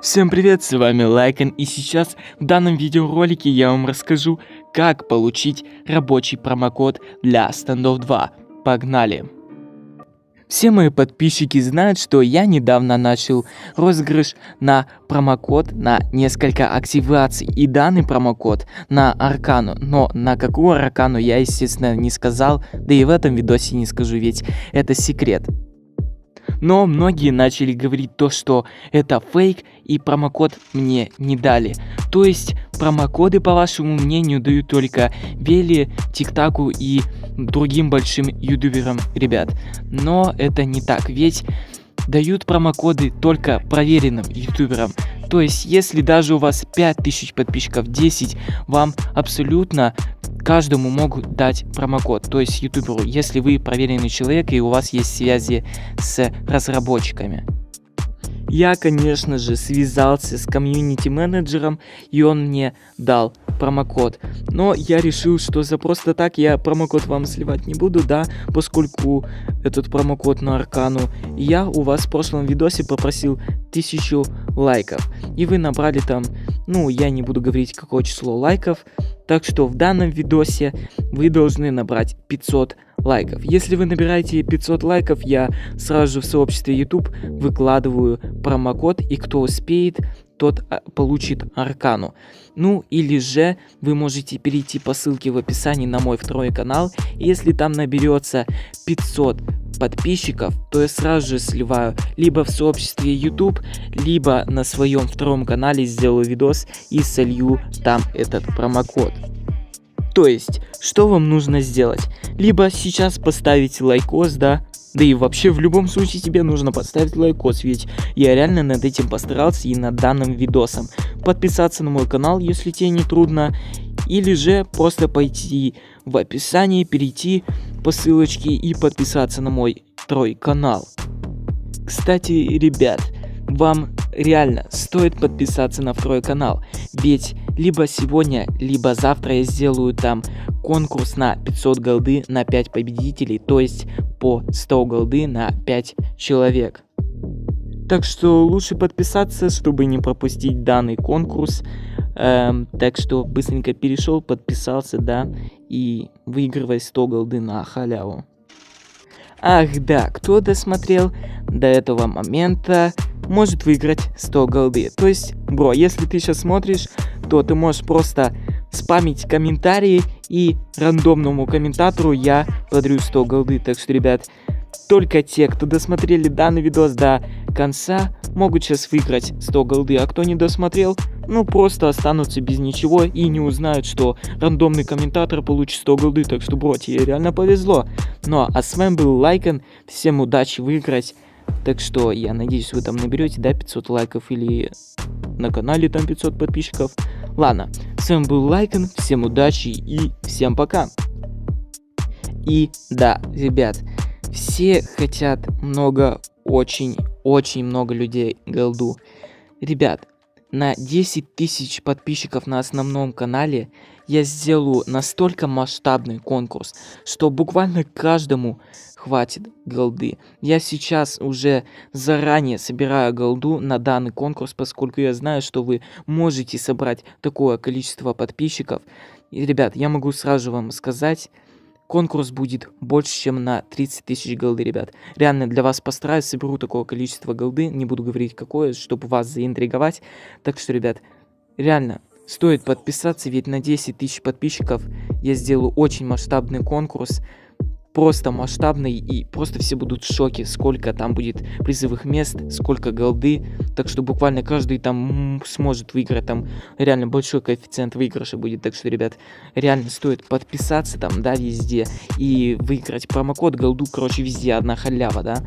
Всем привет, с вами Лайкен, и сейчас в данном видеоролике я вам расскажу, как получить рабочий промокод для Standoff 2. Погнали! Все мои подписчики знают, что я недавно начал розыгрыш на промокод на несколько активаций и данный промокод на Аркану, но на какую Аркану я естественно не сказал, да и в этом видосе не скажу, ведь это секрет. Но многие начали говорить то, что это фейк и промокод мне не дали. То есть промокоды, по вашему мнению, дают только Вели, ТикТаку и другим большим ютуберам, ребят. Но это не так, ведь дают промокоды только проверенным ютуберам. То есть, если даже у вас 5000 подписчиков, 10, вам абсолютно каждому могут дать промокод, то есть ютуберу, если вы проверенный человек и у вас есть связи с разработчиками. Я, конечно же, связался с комьюнити-менеджером, и он мне дал промокод. Но я решил, что за просто так я промокод вам сливать не буду, да, поскольку этот промокод на Аркану. Я у вас в прошлом видосе попросил тысячу лайков, и вы набрали там, ну, я не буду говорить какое число лайков, так что в данном видосе вы должны набрать 500 лайков. Если вы набираете 500 лайков, я сразу же в сообществе YouTube выкладываю промокод, и кто успеет, тот а, получит аркану. Ну или же вы можете перейти по ссылке в описании на мой второй канал. Если там наберется 500 подписчиков, то я сразу же сливаю либо в сообществе YouTube, либо на своем втором канале сделаю видос и солью там этот промокод. То есть, что вам нужно сделать? Либо сейчас поставить лайкос, да, да и вообще в любом случае тебе нужно поставить лайкос, ведь я реально над этим постарался и над данным видосом. Подписаться на мой канал, если тебе не трудно, или же просто пойти в описании, перейти по ссылочке и подписаться на мой второй канал. Кстати, ребят, вам реально стоит подписаться на второй канал, ведь либо сегодня, либо завтра я сделаю там конкурс на 500 голды на 5 победителей, то есть по 100 голды на 5 человек. Так что лучше подписаться, чтобы не пропустить данный конкурс. Эм, так что быстренько перешел, подписался, да, и выигрывай 100 голды на халяву. Ах да, кто досмотрел до этого момента, может выиграть 100 голды. То есть, бро, если ты сейчас смотришь, то ты можешь просто спамить комментарии и рандомному комментатору я подарю 100 голды. Так что, ребят, только те, кто досмотрели данный видос до конца, могут сейчас выиграть 100 голды, а кто не досмотрел, ну просто останутся без ничего и не узнают, что рандомный комментатор получит 100 голды, так что, бро, тебе реально повезло. Ну а с вами был Лайкон, всем удачи выиграть так что я надеюсь, вы там наберете, да, 500 лайков или на канале там 500 подписчиков. Ладно, с вами был Лайкон, всем удачи и всем пока. И да, ребят, все хотят много, очень, очень много людей голду. Ребят, на 10 тысяч подписчиков на основном канале я сделаю настолько масштабный конкурс, что буквально каждому хватит голды. Я сейчас уже заранее собираю голду на данный конкурс, поскольку я знаю, что вы можете собрать такое количество подписчиков. И, ребят, я могу сразу вам сказать, конкурс будет больше, чем на 30 тысяч голды, ребят. Реально для вас постараюсь, соберу такое количество голды, не буду говорить какое, чтобы вас заинтриговать. Так что, ребят, реально, стоит подписаться, ведь на 10 тысяч подписчиков я сделаю очень масштабный конкурс просто масштабный и просто все будут в шоке, сколько там будет призовых мест, сколько голды, так что буквально каждый там сможет выиграть, там реально большой коэффициент выигрыша будет, так что, ребят, реально стоит подписаться там, да, везде и выиграть промокод голду, короче, везде одна халява, да,